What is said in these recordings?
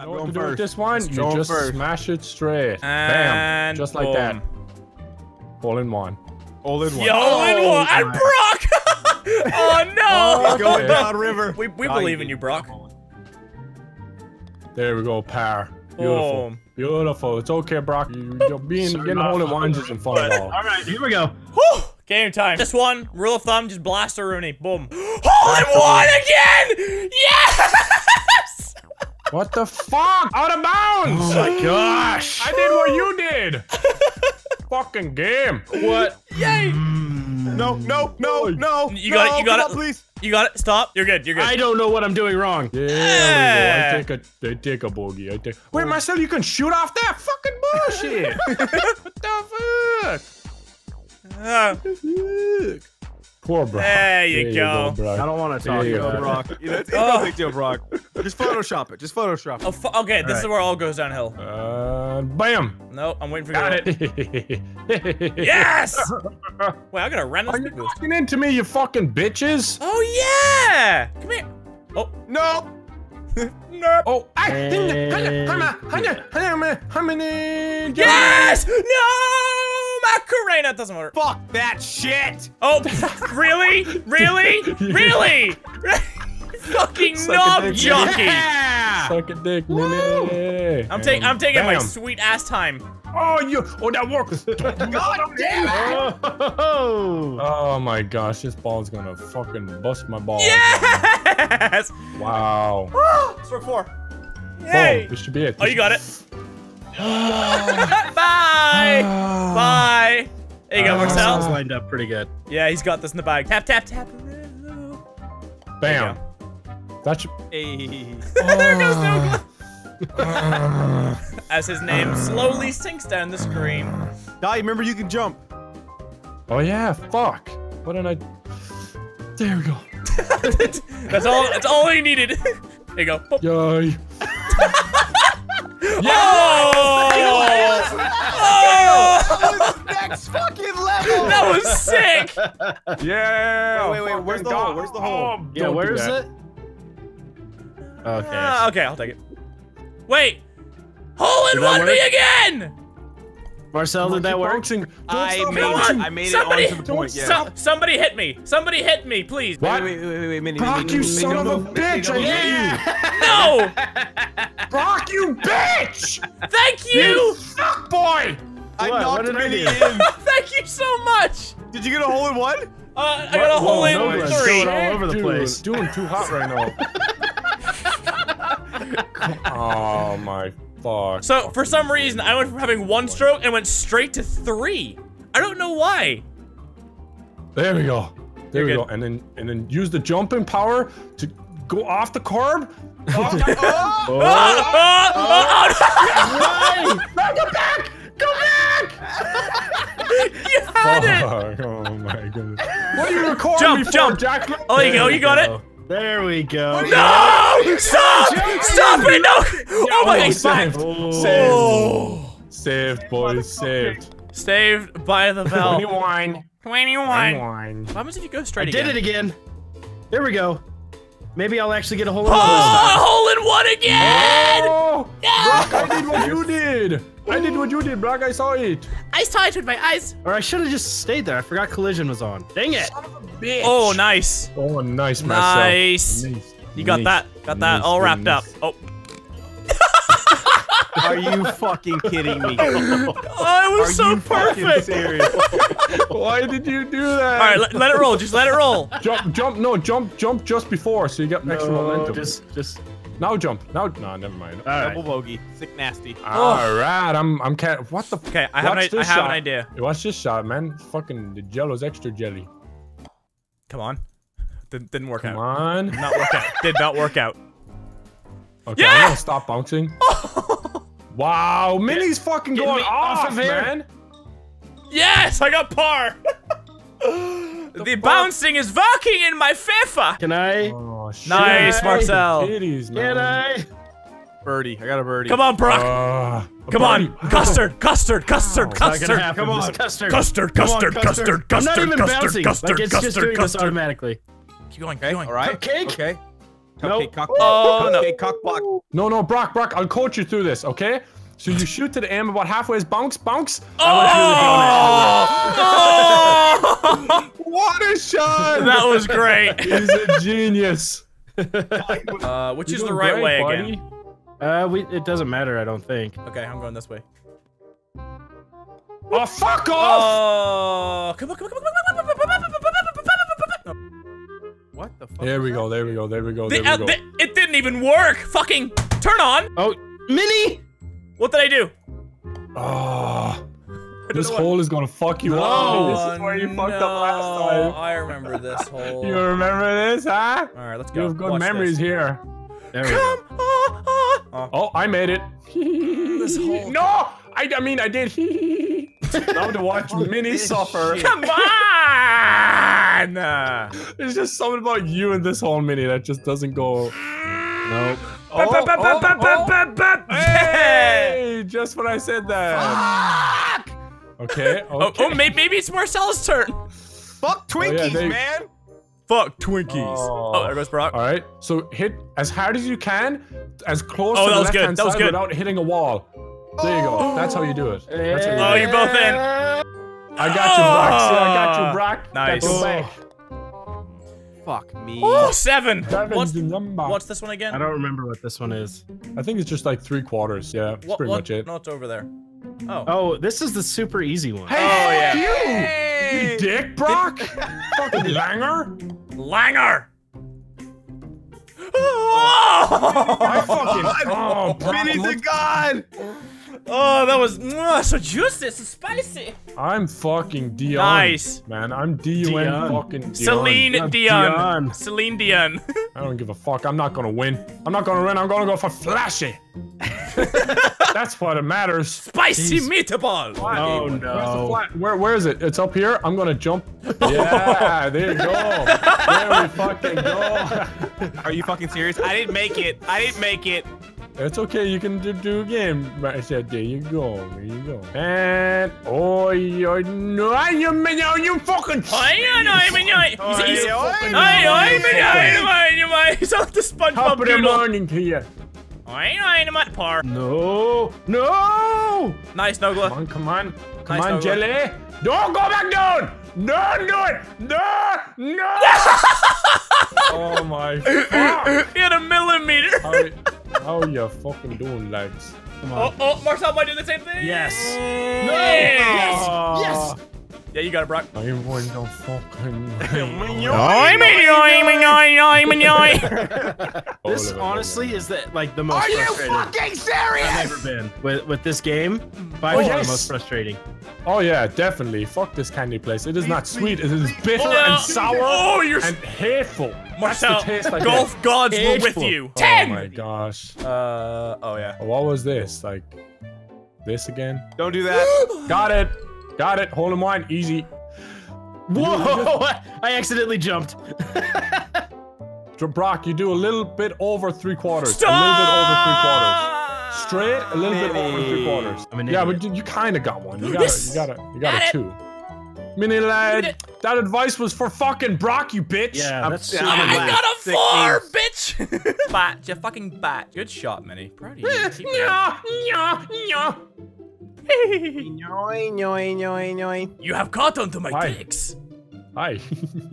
You I'm know what to do with first. this one? You just first. smash it straight. And Bam. Just like that. All in one. All in one. Yo, in one. Oh and Brock! oh no! Oh, going Okay. down river. We, we believe in you, Brock. There we go, power. Beautiful. Boom. Beautiful. It's okay, Brock. You, you're being Sorry, getting not hold of fun. ones isn't fun at all. All right, here we go. Whew! Game time. This one, rule of thumb, just blast a Rooney. Boom. Hole in one again! Yes! What the fuck? Out of bounds! Oh my gosh. I did what you did. Fucking game. What? Yay! No, no, no, no. You got it, you got it. on, please. You got it. Stop. You're good. You're good. I don't know what I'm doing wrong. Yeah, Yeah. go. I take a, I take a bogey. I take. Wait, Marcel, you can shoot off that fucking bullshit. what the Ah, fuck? Poor Brock. There you go. Brock. I don't want to There talk you about Brock. It's, it's Oh. no big deal, Brock. Just Photoshop it. Just Photoshop it. oh, fu- okay. This is where all goes downhill. Uh, bam. No, I'm waiting for Got you. it. Yes! Wait, I gotta run this Are you boost. fucking into me, you fucking bitches? Oh yeah! Come here. Oh No. no. Oh, I. Hey. Yes! No! Macarena doesn't work. Fuck that shit. Oh, really? Really? Really? Fucking Suck a knob jockey. Yeah. Suck a dick, Lily. I'm taking. I'm taking my sweet ass time. Oh, you. Oh, that works. God damn it. Oh. oh my gosh, this ball's gonna fucking bust my balls. Yes! Wow. Stroke four. Boom. Yay! This should be it. Oh, you got it. Bye. Bye. There you go, Uh, Sounds Marcel. lined up pretty good. Yeah, he's got this in the bag. Tap, tap, tap. Bam. That should. Hey. there goes no As his name slowly sinks down the screen. Di, remember you can jump. Oh yeah. Fuck. What did I? There we go. That's all. That's all he needed. There you go. Boop. Yay. Oh! Next fucking level. That was sick. Yeah. Wait, wait, wait, where's the Fucking hole? Where's the hole? Oh, Yeah, where is it? Okay. Ah, okay, I'll take it. Wait. Hole in Did that one me again. Marcel, did that work? bouncing. Don't I stop made bouncing. it. I made Somebody- it onto the point. Yeah. So, somebody hit me. Somebody hit me, please. What? Wait, wait, wait, wait, wait, Mini, Brock, Mini, you Mini, son Mini, of a no, bitch! I Mini, hate no. No. Brock, you bitch! Thank you. Fuck boy! I What? What knocked did Mini in. Thank you so much. Did you get a hole in one? Uh, I got a hole in no, it's three. going all over the Dude, place. Doing too hot right now. oh my fuck. So for some reason, I went from having one stroke and went straight to three. I don't know why. There we go. There You're we good. go. And then and then use the jumping power to go off the curb. Off the- oh! Oh. Ah, ah, ah, No, go back! Go back! you had it. Fuck, oh my goodness. What are you recording Jump, me for, jump. Jack? Oh, there you go. You got it. There we go. No! Stop! Stop it! No! Oh my god, he's back. saved. Oh. Saved. Oh. Saved, boys. Saved. Saved by the bell. 21. 21. What 21. happens if you go I straight did it again. There we go. Maybe I'll actually get a hole in Oh, one this time. hole in one again! Oh! Yeah! Brock, I did what you did! I did what you did, Brock. I saw it. I saw it with my eyes. Or I should have just stayed there. I forgot collision was on. Dang it. Bitch. Oh, nice. Oh, nice, Marcel. Nice. Nice. You got Nice. that. Got that Nice, all wrapped up. Oh. Are you fucking kidding me? Oh, it Are was so you perfect. Why did you do that? All right, let, let it roll. Just let it roll. Jump, jump, no, jump, jump just before so you get extra No, momentum. just, just. Now jump. Now, no, never mind. All Double right. bogey. Sick nasty. All right, I'm, I'm cat. What the? Okay, I have, an, Watch I this have an shot. idea. Watch this shot, man. Fucking the Jello's extra jelly. Come on. Didn't, didn't work Come out. on. Did not work out. Did not work out. Okay, Yeah! I'm gonna stop bouncing. Oh! wow, Mini's fucking Get going off off, of here. man. Yes, I got par. the fuck? bouncing is working in my favor. Can I? Oh, shit. Nice, Marcel. Titties, man. Can I? Birdie. I got a birdie. Come on, Brock. Uh, Come on, custard, custard, custard, It's not gonna custard, happen. Come This on. Custard. custard, Come on, custard, custard, custard, I'm not even custard, bouncing. custard, like, it's just custard, doing this custard. automatically. Keep going, keep Okay. going. All right. Cupcake? Okay. Cupcake cock Oh, no. Cupcake cock block. No, no, Brock, Brock, I'll coach you through this, okay? So you shoot to the aim about halfway, is bounce, bounce. Oh! What a shot! that was great. He's a genius. Uh, which You're is the right great, way buddy. again? Uh, we it doesn't matter. I don't think. Okay, I'm going this way. Oh, fuck off! Oh, come on, come on, come on, come on, come on, come on. What the fuck? There we go, there we go, there we go, there The- uh, we go. the- It didn't even work. Fucking turn on. Oh, Mini! What did I do? Oh, this know what- hole is gonna fuck you up. This is where you fucked up last Oh, time. I remember this hole. You remember this, huh? All right, let's go. You have good Watch memories this. here. There we go. Come on. Oh. Oh, I made it. whole- no, I, I mean I did. now to watch Mini suffer. Come on. There's just something about you and this whole Mini that just doesn't go. Nope. Oh, oh, oh. Yeah. Hey, just when I said that. Okay. Oh, Okay. oh, maybe, maybe it's Marcel's turn. Fuck oh, Twinkies, they- man. Fuck Twinkies. Oh. Oh, there goes Brock. All right. So hit as hard as you can, as close Oh, to that the was good, left-hand that side good. without hitting a wall. There you go. Oh. That's how you do it. That's how you do Oh, you're both in. I got you, Brock. See, I got you, oh. Brock. Oh. Nice. Got your back. Fuck me. Oh, seven. What's, the number. what's this one again? I don't remember what this one is. I think it's just like three quarters. Yeah, that's What, pretty what? much it. No, it's over there. Oh. Oh, this is the super easy one. Oh, yeah. You, Hey! you dick, Brock. Fucking langer. Langer. Oh. Oh! I Oh, fucking. Oh, Brock, Mini's a look- god. oh, that was mwah, so juicy, so spicy. I'm fucking Dion. Nice. Man, I'm D-U-N Dion. fucking Dion. Celine Yeah, Dion. Dion. Celine Dion. I don't give a fuck. I'm not gonna win. I'm not gonna win. I'm gonna go for flashy. That's what it matters. Spicy meatball. Oh Where's the no. flat? Where, where is it? It's up here. I'm gonna jump. Yeah, there you go. There we fucking go. Are you fucking serious? I didn't make it. I didn't make it. It's okay. You can do, do again. Right, I said, there you go. There you go. And oh, you no, you no, you fucking. Ay, ay, ay, ay, ay, ay, ay. He's like the SpongeBob Top of the morning to you. Ay, ay, ay, ay, par. No. No. Nice, Come on, come on, come Nice, on, Nogla. Jelly. Don't go back down. Don't do it. No, no. oh my. Fuck. He had a millimeter. How, how you fucking doing, lads? Oh, oh, Marcel might do the same thing. Yes. Yes. Yes. Yeah, you got it, Brock. I want the fucking. This honestly is the like the most frustrating serious? I've ever been with with this game. By Oh, far yes. the most frustrating. Oh yeah, definitely. Fuck this candy place. It is not sweet. It is bitter Oh, and sour Oh, you're and hateful. Marcel. That's the taste I golf gods were with you. get. Oh my gosh. Uh, oh yeah. What was this? Like this again? Don't do that. Got it. Got it. Hole in one. Easy. Whoa! I accidentally jumped. Brock, you do a little bit over three quarters. A little bit over three quarters. Straight, a little bit over three quarters. I'm an yeah, but you, you kind of got one. You got Yes. a, you got a, you got Got a it. two. Mini Ladd, that advice was for fucking Brock, you bitch. Yeah, I'm- that's yeah, I'm I a got a Sick four, names. bitch. bat, you fucking bat. Good shot, Mini. Proud of you. Keep it up. Yeah, yeah, yeah. You have caught onto my Why? dicks. Hi.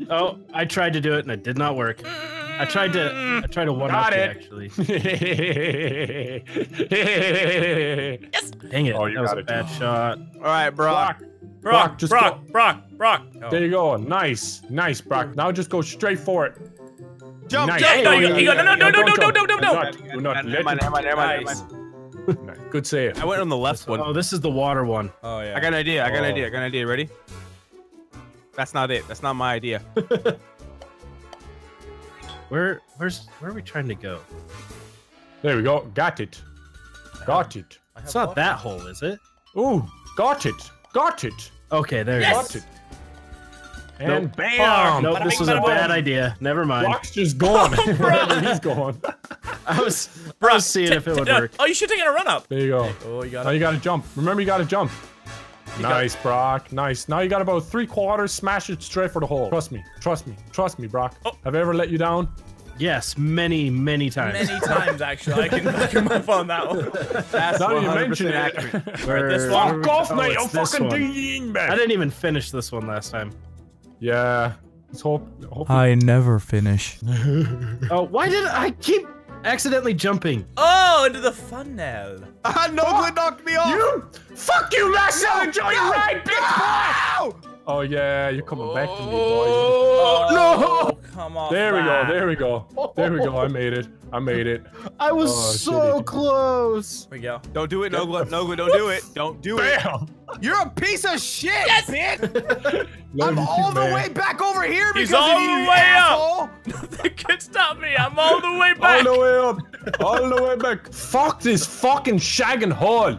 Oh, I tried to do it and it did not work. I tried to I tried to one Got up you it. actually. Yes. Dang it. Oh, you that was got a it. bad shot. All right, Brock. Brock, Brock, just Brock, Brock, Brock. Oh. there you go. Nice, nice, Brock. Now just go straight for it. Jump, nice. jump. No, you- you go- no, no, no, no, no, don't no, no, jump. no. Do not- do not Never let mind, it- never mind, never mind, Nice. Never mind. Good save. I went on the left one. Oh, this is the water one. Oh yeah. I got an idea. I got an Oh. idea. I got an idea. Ready? That's not it. That's not my idea. Where where's where are we trying to go? There we go. Got it. Got it. It's not that hole, is it? Ooh, got it. Got it. Okay, there Yes. it Got it. And Nope. bam. Nope, this bing, was a bad idea. Never mind. Brock's just gone. He's going. I was I was seeing if it would work. Oh, you should take it a run up. There you go. Oh, you got Now it. you gotta jump. Remember, you gotta jump. got- nice, Brock. Nice. Now you got about three quarters. Smash it straight for the hole. Trust me. Trust me. Trust me, Brock. Oh. Have I ever let you down? Yes, many, many times. Many times, actually. I can back him up on that one. That's Now you 100% mention accurate. it. Where- this one. where- Fuck off, oh, mate! it's I'm fucking one. digging I didn't even finish this one last time. Yeah. Let's hope. hope I never finish. Oh, why did I keep accidentally jumping? Oh, into the funnel. Ah, Nogla knocked me off. you. Fuck you, Marcel. Enjoy your ride, big Ow! boy. Oh yeah, you're coming back to me, boy. Oh, no! Come on. There we go. There we go. There we go. I made it. I made it. I was Oh, so shitty. close. we go. Don't do it, Nogla. Nogla, don't do it. Don't do it. You're a piece of shit, bitch. Love I'm all the man. way back over here He's because all of you, the you way up. asshole. Nothing can stop me. I'm all the way back. All the way up. All the way back. Fuck this fucking shagging hole.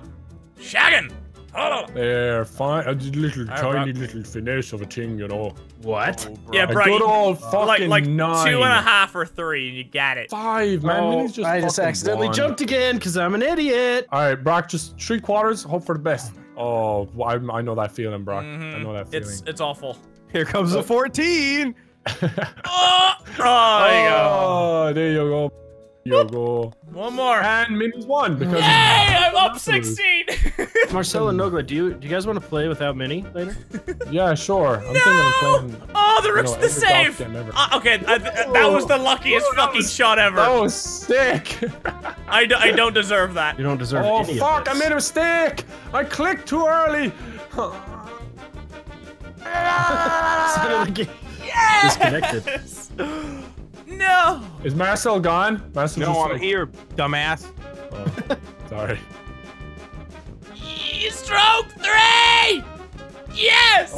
Shaggin. Hold on. There, fine. A little Alright, tiny bro. little finesse of a thing, you know. What? Oh, yeah, A bro. good you- old fucking like like nine. two and a half or three, and you got it. Five, man. Oh, just I just accidentally one. jumped again because I'm an idiot. All right, Brock, just three quarters. Hope for the best. Oh, well, I, I know that feeling, Brock. I mm-hmm. know that feeling. It's it's awful. Here comes the 14. Oh, oh there you go. Oh, there you go. There you go. One more. And Mini's won because. Yay! I'm up 16. Marcelo Nogla, do you do you guys want to play without Minnie later? Yeah, sure. I'm thinking of playing. oh, the you know, the every save. golf game ever. Uh, okay, I, th- that was the luckiest Oh, fucking was- shot ever. That was sick. I, d- I don't deserve that. You don't deserve oh any fuck! of I made a mistake. I clicked too early. Suddenly disconnected. Yes. No. Is Marcel gone? Marcel No, I'm like- here, dumbass. Oh, sorry. Stroke three.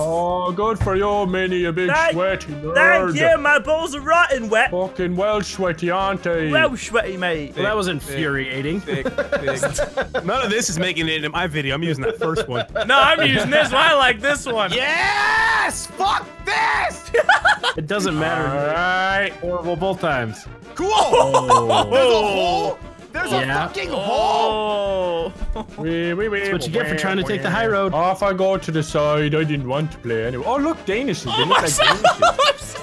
Yes. Oh, good for you, Mini, you big Thank- sweaty nerd. Thank you. My balls are rotten wet. Fucking well sweaty, aren't they? Well, sweaty, mate. Well, that was infuriating. Thick, thick. None of this is making it into my video. I'm using that first one. No, I'm using this one. I like this one. Yes! Fuck this! It doesn't matter. Alright. Horrible both times. Cool! Oh. There's a oh. hole! There's Yeah. a fucking hole! Oh. Oh. Wee, wee, wee. That's what you get for trying to take the high road. Off I go to the side. I didn't want to play anyway. Oh, look, Danishes. They Oh, look my like son. Danishes.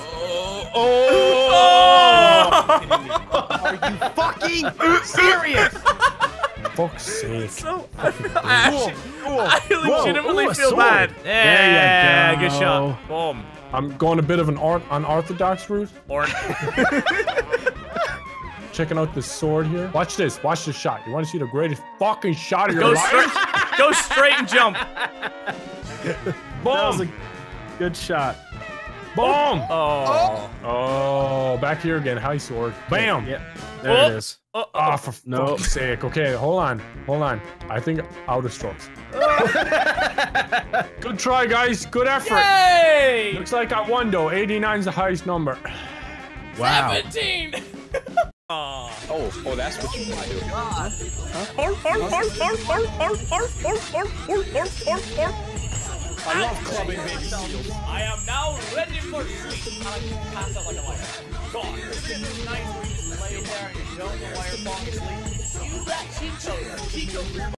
Oh. Are you fucking serious? Fuck's sake. So, I actually, I legitimately Ooh, a feel sword. bad. There you Yeah, go. good shot. Boom. I'm going a bit of an art unorthodox route. Or Checking out this sword here. Watch this. Watch this shot. You want to see the greatest fucking shot of your go life? straight, go straight and jump. That was Boom! a good shot. Boom! Oh. Oh, back here again. High sword. Bam! Yep. There Oh. it is. Oh, Ah, oh. for No. fuck's sake. Okay, hold on. Hold on. I think out of strokes. Good try, guys. Good effort. Yay! Looks like I won, though. 89 is the highest number. Wow. 17. Oh. Oh, that's what you want to do. I love clubbing baby seals. I am now ready for sleep. I pass out like a liar. God, this is nice where you just lay there and you don't know why you're falling asleep. Use that. Cheat code